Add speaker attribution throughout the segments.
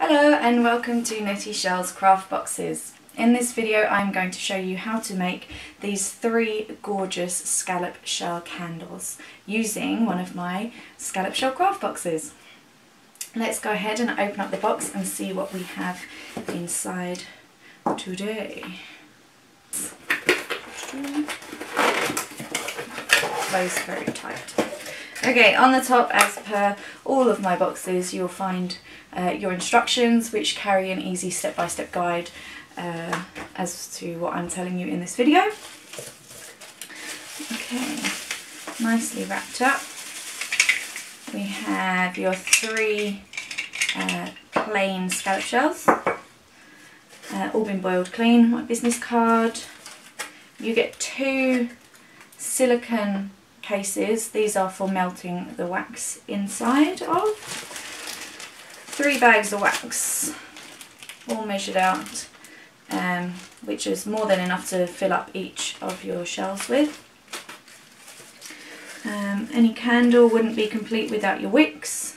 Speaker 1: Hello and welcome to Netties Shells Craft Boxes. In this video I'm going to show you how to make these three gorgeous scallop shell candles using one of my scallop shell craft boxes. Let's go ahead and open up the box and see what we have inside today. Close very tight. Okay, on the top, as per all of my boxes, you'll find uh, your instructions, which carry an easy step-by-step -step guide uh, as to what I'm telling you in this video. Okay, nicely wrapped up. We have your three uh, plain scallop shells, uh, all been boiled clean, my business card. You get two silicone cases. These are for melting the wax inside of. Three bags of wax, all measured out, um, which is more than enough to fill up each of your shells with. Um, any candle wouldn't be complete without your wicks.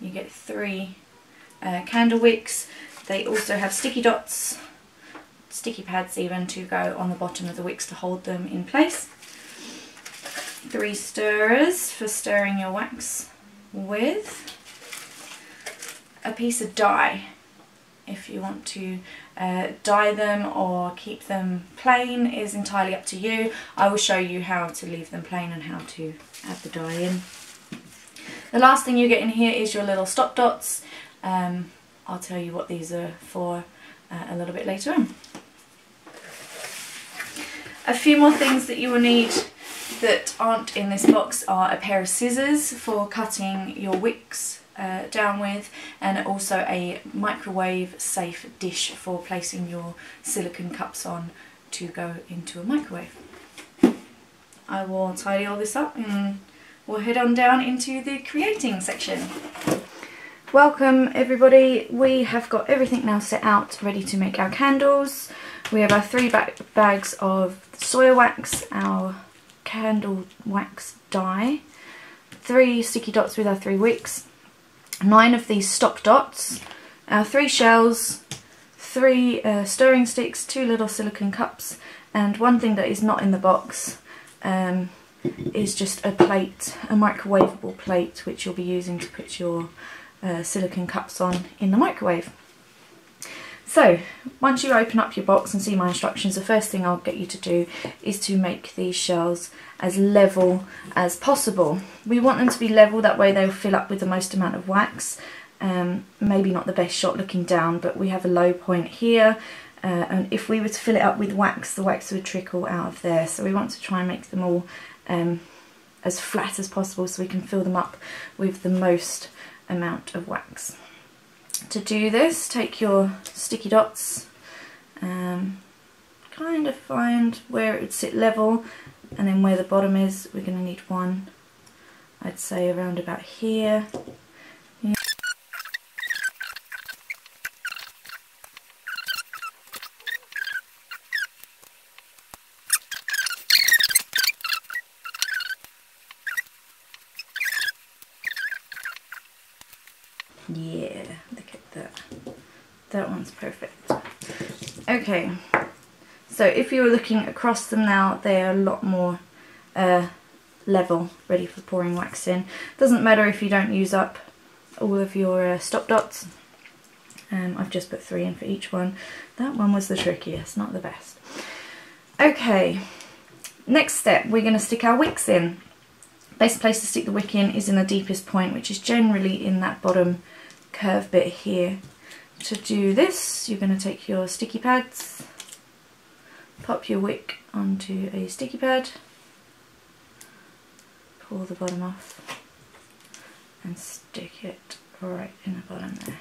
Speaker 1: You get three uh, candle wicks. They also have sticky dots, sticky pads even, to go on the bottom of the wicks to hold them in place three stirrers for stirring your wax with. A piece of dye if you want to uh, dye them or keep them plain is entirely up to you. I will show you how to leave them plain and how to add the dye in. The last thing you get in here is your little stop dots. Um, I'll tell you what these are for uh, a little bit later on. A few more things that you will need that aren't in this box are a pair of scissors for cutting your wicks uh, down with and also a microwave safe dish for placing your silicone cups on to go into a microwave. I will tidy all this up and we'll head on down into the creating section. Welcome everybody, we have got everything now set out ready to make our candles. We have our three ba bags of soy wax, our candle wax dye, three sticky dots with our three wicks, nine of these stop dots, our three shells, three uh, stirring sticks, two little silicone cups, and one thing that is not in the box um, is just a plate, a microwavable plate, which you'll be using to put your uh, silicone cups on in the microwave. So, once you open up your box and see my instructions, the first thing I'll get you to do is to make these shells as level as possible. We want them to be level, that way they'll fill up with the most amount of wax. Um, maybe not the best shot looking down, but we have a low point here. Uh, and if we were to fill it up with wax, the wax would trickle out of there. So we want to try and make them all um, as flat as possible so we can fill them up with the most amount of wax. To do this, take your sticky dots, um, kind of find where it would sit level and then where the bottom is we're going to need one I'd say around about here. Yeah, look at that. That one's perfect. Okay, so if you were looking across them now, they are a lot more uh, level, ready for pouring wax in. Doesn't matter if you don't use up all of your uh, stop dots. Um, I've just put three in for each one. That one was the trickiest, not the best. Okay, next step, we're going to stick our wicks in. Best place to stick the wick in is in the deepest point, which is generally in that bottom curve bit here. To do this, you're going to take your sticky pads, pop your wick onto a sticky pad, pull the bottom off and stick it right in the bottom there.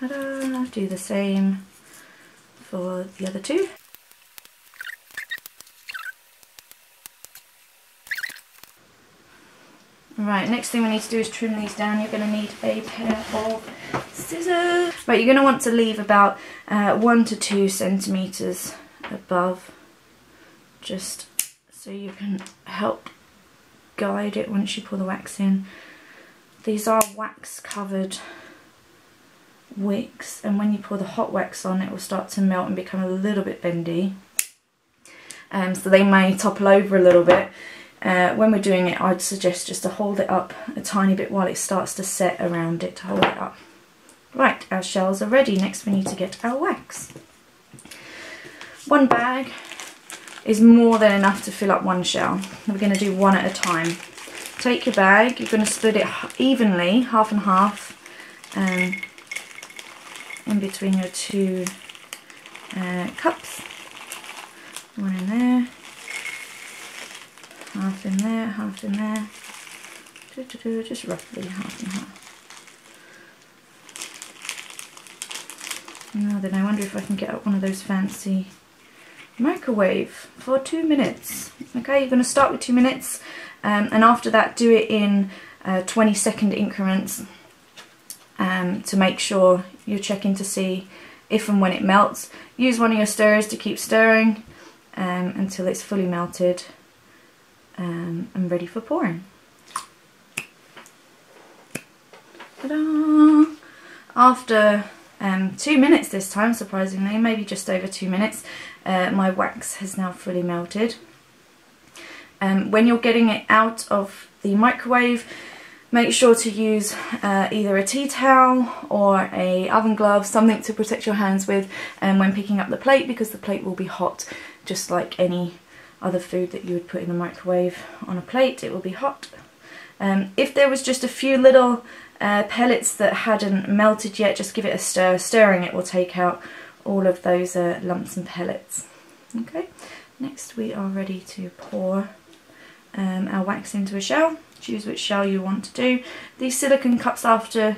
Speaker 1: Ta-da! Do the same for the other two. Right, next thing we need to do is trim these down. You're going to need a pair of scissors. Right, you're going to want to leave about uh, one to two centimetres above, just so you can help guide it once you pour the wax in. These are wax covered wicks and when you pour the hot wax on it will start to melt and become a little bit bendy um, so they may topple over a little bit uh, when we're doing it I'd suggest just to hold it up a tiny bit while it starts to set around it to hold it up. Right our shells are ready. Next we need to get our wax. One bag is more than enough to fill up one shell. We're going to do one at a time. Take your bag. You're going to split it evenly half and half um, in between your two uh, cups. One in there, in there, half in there. Just roughly half and half. Now then I wonder if I can get one of those fancy microwave for two minutes. Okay, you're going to start with two minutes um, and after that do it in uh, 20 second increments um, to make sure you're checking to see if and when it melts. Use one of your stirrers to keep stirring um, until it's fully melted um, and ready for pouring. Ta-da! After um, two minutes this time, surprisingly, maybe just over two minutes, uh, my wax has now fully melted. Um, when you're getting it out of the microwave, Make sure to use uh, either a tea towel or a oven glove, something to protect your hands with um, when picking up the plate because the plate will be hot just like any other food that you would put in the microwave on a plate, it will be hot. Um, if there was just a few little uh, pellets that hadn't melted yet, just give it a stir. Stirring it will take out all of those uh, lumps and pellets. Okay, next we are ready to pour um, our wax into a shell choose which shell you want to do. These silicone cups after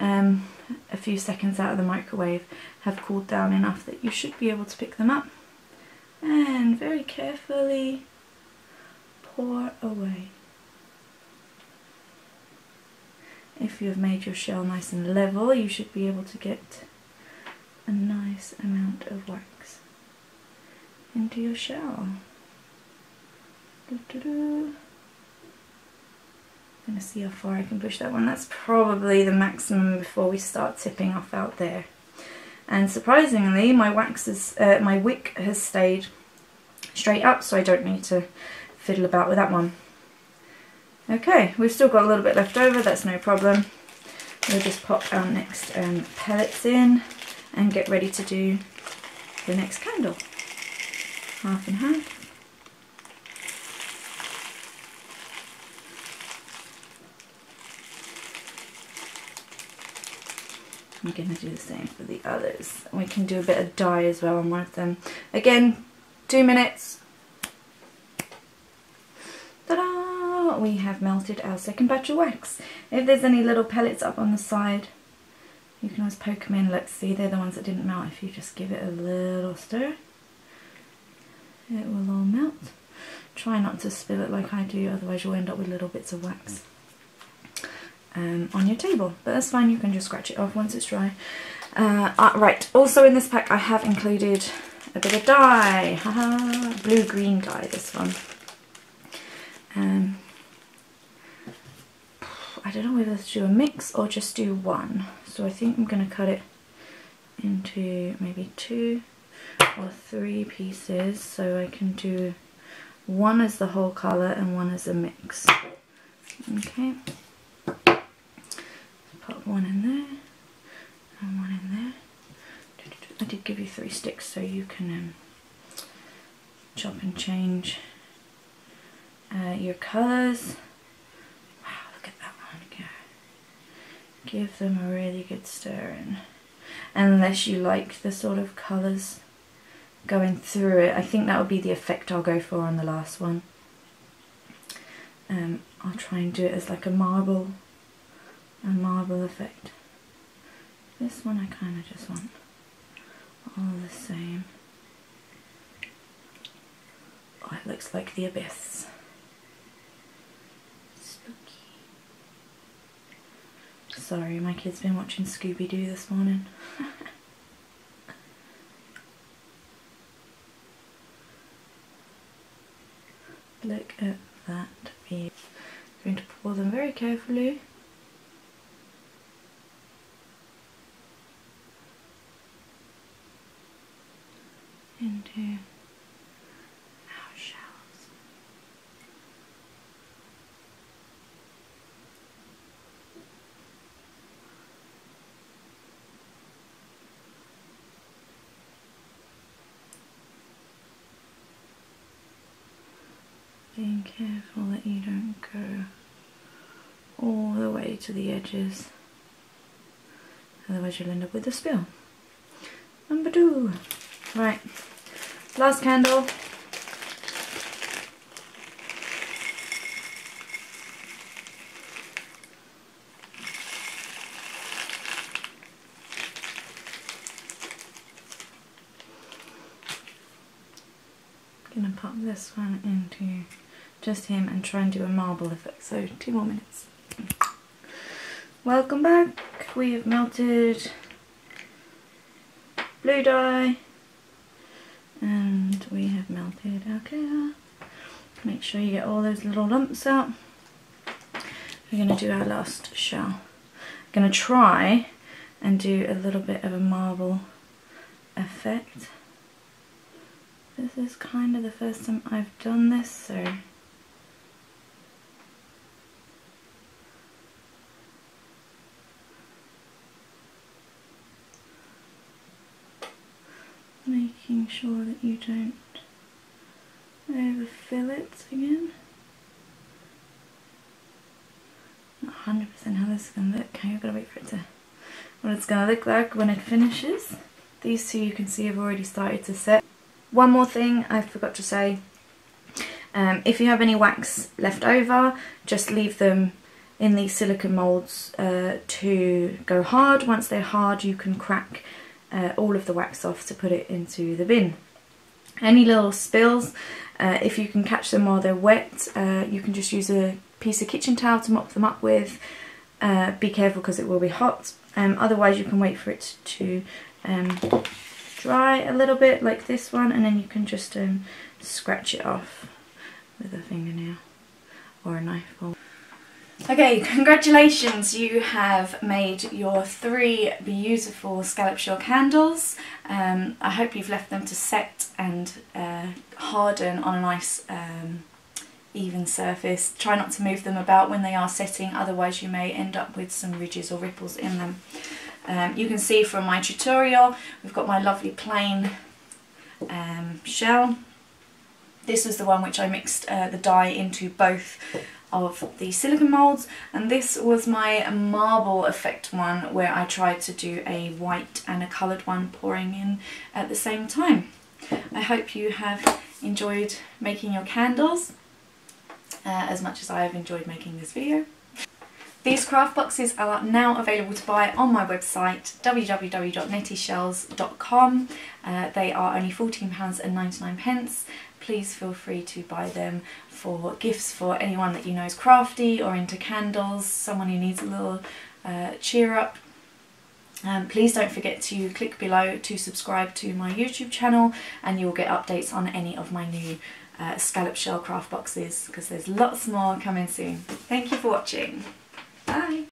Speaker 1: um, a few seconds out of the microwave have cooled down enough that you should be able to pick them up and very carefully pour away. If you have made your shell nice and level you should be able to get a nice amount of wax into your shell. Doo -doo -doo. I'm going to see how far I can push that one. That's probably the maximum before we start tipping off out there. And surprisingly, my wax is, uh, my wick has stayed straight up, so I don't need to fiddle about with that one. Okay, we've still got a little bit left over, that's no problem. We'll just pop our next um, pellets in and get ready to do the next candle. Half and half. I'm going to do the same for the others. We can do a bit of dye as well on one of them. Again, two minutes. Ta-da! We have melted our second batch of wax. If there's any little pellets up on the side, you can always poke them in. Let's see, they're the ones that didn't melt. If you just give it a little stir, it will all melt. Try not to spill it like I do, otherwise you'll end up with little bits of wax um, on your table. But that's fine, you can just scratch it off once it's dry. Uh, uh, right, also in this pack I have included a bit of dye. Blue-green dye, this one. Um, I don't know whether to do a mix or just do one. So I think I'm going to cut it into maybe two or three pieces so I can do one as the whole colour and one as a mix. Okay put one in there and one in there. I did give you three sticks so you can um, chop and change uh, your colours. Wow, look at that one go. Give them a really good stir in. Unless you like the sort of colours going through it. I think that would be the effect I'll go for on the last one. Um, I'll try and do it as like a marble a marble effect. This one I kind of just want all the same. Oh, it looks like the abyss. Spooky. Sorry, my kid's been watching Scooby-Doo this morning. Look at that view. I'm going to pour them very carefully into our shells. Being careful that you don't go all the way to the edges otherwise you'll end up with a spill. Number two. Right, last candle. gonna pop this one into just him and try and do a marble effect. So two more minutes. Welcome back. We have melted blue dye and we have melted our clear. Make sure you get all those little lumps out. We're going to do our last shell. I'm going to try and do a little bit of a marble effect. This is kind of the first time I've done this, so making sure that you don't overfill it again. Not 100% how this is going to look. I've got to wait for it to... What it's going to look like when it finishes. These two you can see have already started to set. One more thing I forgot to say. Um, if you have any wax left over, just leave them in these silicone moulds uh, to go hard. Once they're hard you can crack uh, all of the wax off to put it into the bin. Any little spills, uh, if you can catch them while they're wet, uh, you can just use a piece of kitchen towel to mop them up with. Uh, be careful because it will be hot. Um, otherwise you can wait for it to um, dry a little bit like this one and then you can just um, scratch it off with a fingernail or a knife. Or Okay, congratulations, you have made your three beautiful scallop shell candles. Um, I hope you've left them to set and uh, harden on a nice um, even surface. Try not to move them about when they are setting, otherwise you may end up with some ridges or ripples in them. Um, you can see from my tutorial, we've got my lovely plain um, shell. This was the one which I mixed uh, the dye into both of the silicone moulds and this was my marble effect one where I tried to do a white and a coloured one pouring in at the same time. I hope you have enjoyed making your candles uh, as much as I have enjoyed making this video. These craft boxes are now available to buy on my website www.nettiesshells.com. Uh, they are only £14.99. Please feel free to buy them for gifts for anyone that you know is crafty or into candles, someone who needs a little uh, cheer up. Um, please don't forget to click below to subscribe to my YouTube channel and you'll get updates on any of my new uh, scallop shell craft boxes because there's lots more coming soon. Thank you for watching. Bye.